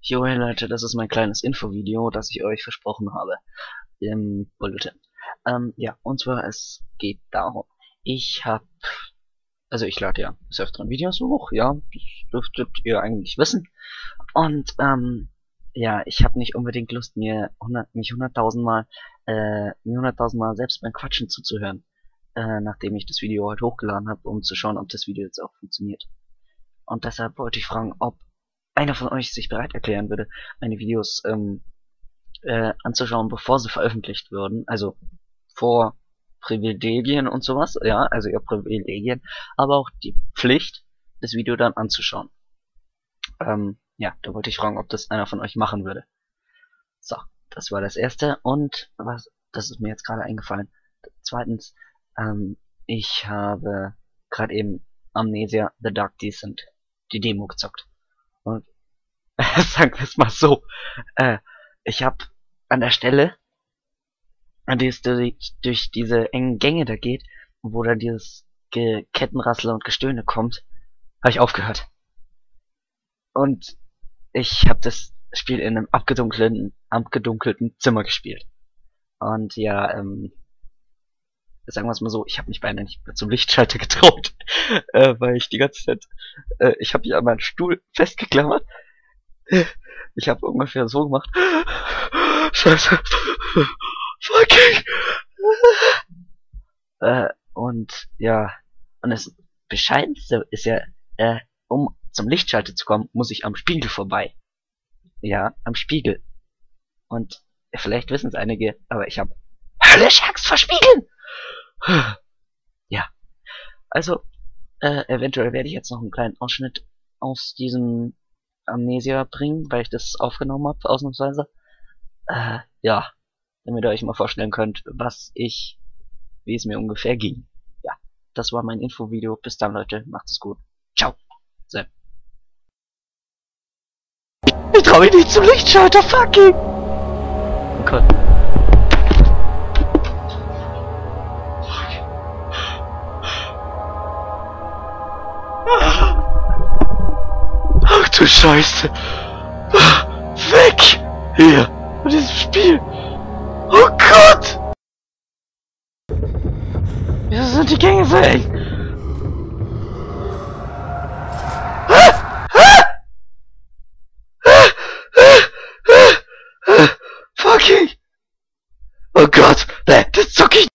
Jo, hey Leute, das ist mein kleines Infovideo, das ich euch versprochen habe im Bulletin. Ähm, ja, und zwar, es geht darum, ich hab, also ich lade ja des öfteren Videos hoch, ja, das dürftet ihr eigentlich wissen. Und, ähm, ja, ich habe nicht unbedingt Lust, mir 100, mich hunderttausendmal, äh, mir hunderttausendmal selbst beim Quatschen zuzuhören, äh, nachdem ich das Video heute hochgeladen habe, um zu schauen, ob das Video jetzt auch funktioniert. Und deshalb wollte ich fragen, ob einer von euch sich bereit erklären würde, meine Videos ähm, äh, anzuschauen, bevor sie veröffentlicht würden, also vor Privilegien und sowas, ja, also ihr Privilegien, aber auch die Pflicht, das Video dann anzuschauen. Ähm, ja, da wollte ich fragen, ob das einer von euch machen würde. So, das war das erste und was, das ist mir jetzt gerade eingefallen. Zweitens, ähm, ich habe gerade eben Amnesia The Dark Descent die Demo gezockt. Sagen wir es mal so, äh, ich habe an der Stelle, an der es durch, durch diese engen Gänge da geht, wo dann dieses Ge Kettenrassel und Gestöhne kommt, habe ich aufgehört. Und ich habe das Spiel in einem abgedunkelten, abgedunkelten Zimmer gespielt. Und ja, ähm, sagen wir es mal so, ich habe mich beinahe nicht mehr zum Lichtschalter getraut, äh, weil ich die ganze Zeit, äh, ich habe mich an meinen Stuhl festgeklammert. Ich habe ungefähr so gemacht. Scheiße. Fucking. äh, und ja, und das Bescheidenste ist ja, äh, um zum Lichtschalter zu kommen, muss ich am Spiegel vorbei. Ja, am Spiegel. Und vielleicht wissen es einige, aber ich habe höllisch Angst vor Spiegeln. Ja. Also, äh, eventuell werde ich jetzt noch einen kleinen Ausschnitt aus diesem Amnesia bringen, weil ich das aufgenommen habe, ausnahmsweise. Äh, ja. Damit ihr euch mal vorstellen könnt, was ich, wie es mir ungefähr ging. Ja. Das war mein Infovideo. Bis dann, Leute. Macht's gut. Ciao. Sam. Ich trau mich nicht zum Lichtschalter, fucking! Oh Gott. Du Scheiße. Weg! Hier! Von diesem Spiel! Oh Gott! Wieso sind die Gänge so eng? Fucking! Oh Gott! Das zuck ich